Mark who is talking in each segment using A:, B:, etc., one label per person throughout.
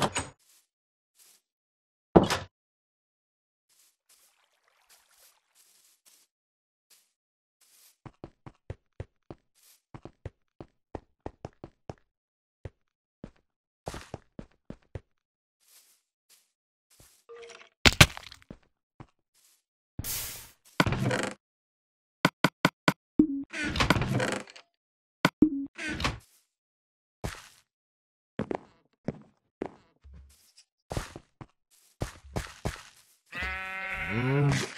A: you Mm-hmm.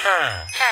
A: Ha!